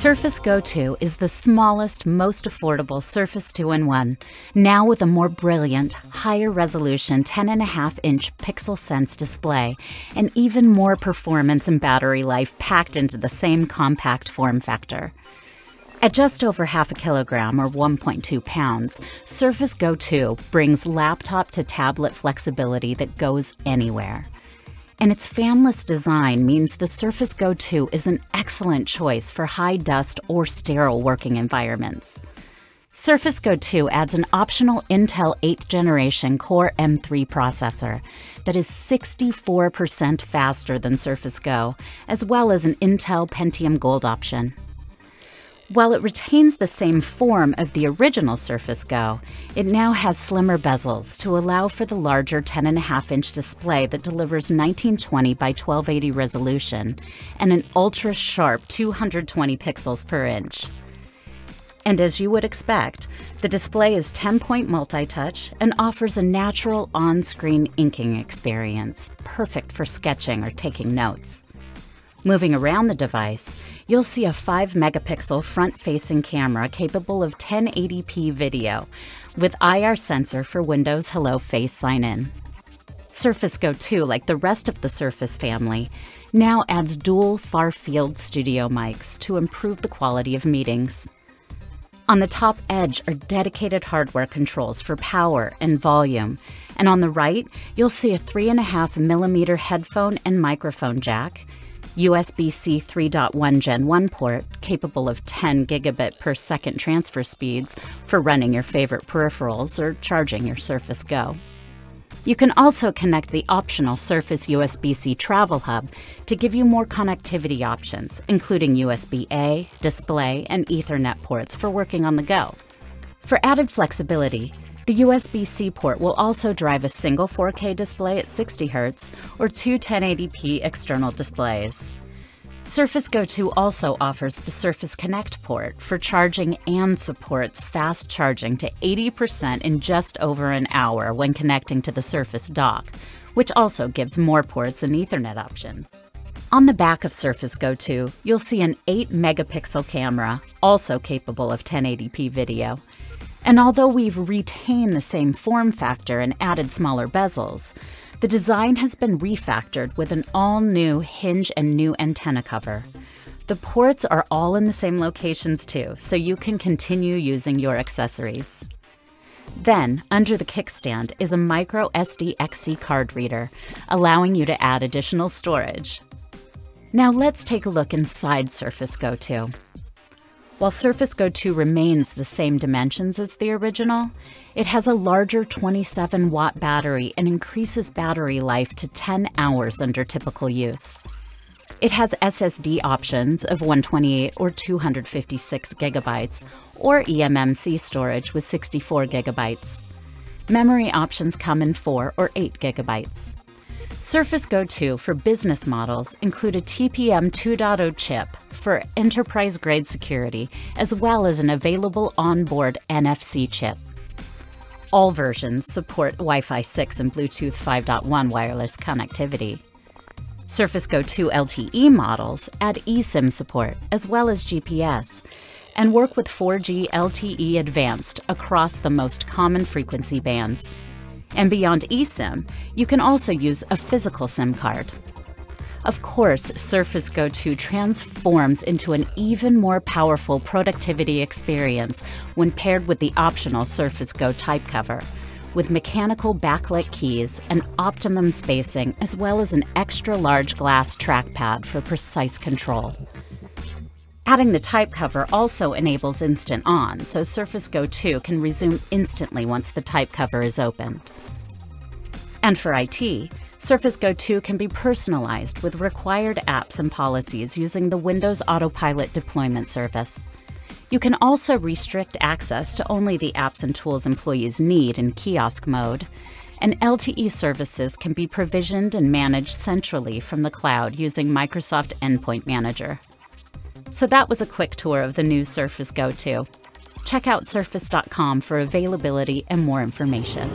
Surface Go 2 is the smallest, most affordable Surface 2 in 1, now with a more brilliant, higher resolution 10.5 inch Pixel Sense display and even more performance and battery life packed into the same compact form factor. At just over half a kilogram or 1.2 pounds, Surface Go 2 brings laptop to tablet flexibility that goes anywhere and its fanless design means the Surface Go 2 is an excellent choice for high dust or sterile working environments. Surface Go 2 adds an optional Intel 8th generation Core M3 processor that is 64% faster than Surface Go, as well as an Intel Pentium Gold option. While it retains the same form of the original Surface Go, it now has slimmer bezels to allow for the larger 10.5 inch display that delivers 1920 by 1280 resolution and an ultra sharp 220 pixels per inch. And as you would expect, the display is 10 point multi touch and offers a natural on screen inking experience, perfect for sketching or taking notes. Moving around the device, you'll see a 5 megapixel front facing camera capable of 1080p video with IR sensor for Windows Hello Face sign in. Surface Go 2, like the rest of the Surface family, now adds dual far field studio mics to improve the quality of meetings. On the top edge are dedicated hardware controls for power and volume, and on the right, you'll see a 3.5 millimeter headphone and microphone jack USB-C 3.1 Gen 1 port capable of 10 gigabit per second transfer speeds for running your favorite peripherals or charging your Surface Go. You can also connect the optional Surface USB-C Travel Hub to give you more connectivity options, including USB-A, display, and Ethernet ports for working on the go. For added flexibility, the USB-C port will also drive a single 4K display at 60Hz or two 1080p external displays. Surface Go 2 also offers the Surface Connect port for charging and supports fast charging to 80% in just over an hour when connecting to the Surface dock, which also gives more ports and Ethernet options. On the back of Surface Go 2, you'll see an 8 megapixel camera, also capable of 1080p video, and although we've retained the same form factor and added smaller bezels, the design has been refactored with an all-new hinge and new antenna cover. The ports are all in the same locations too, so you can continue using your accessories. Then, under the kickstand is a micro SD XC card reader, allowing you to add additional storage. Now let's take a look inside Surface Go 2. While Surface Go 2 remains the same dimensions as the original, it has a larger 27 watt battery and increases battery life to 10 hours under typical use. It has SSD options of 128 or 256 gigabytes, or eMMC storage with 64 gigabytes. Memory options come in 4 or 8 gigabytes. Surface Go 2 for business models include a TPM 2.0 chip for enterprise grade security, as well as an available onboard NFC chip. All versions support Wi Fi 6 and Bluetooth 5.1 wireless connectivity. Surface Go 2 LTE models add eSIM support as well as GPS and work with 4G LTE Advanced across the most common frequency bands. And beyond eSIM, you can also use a physical SIM card. Of course, Surface Go 2 transforms into an even more powerful productivity experience when paired with the optional Surface Go type cover, with mechanical backlit keys and optimum spacing, as well as an extra large glass trackpad for precise control. Adding the type cover also enables instant on, so Surface Go 2 can resume instantly once the type cover is opened. And for IT, Surface Go 2 can be personalized with required apps and policies using the Windows Autopilot deployment service. You can also restrict access to only the apps and tools employees need in kiosk mode, and LTE services can be provisioned and managed centrally from the cloud using Microsoft Endpoint Manager. So that was a quick tour of the new Surface Go 2. Check out surface.com for availability and more information.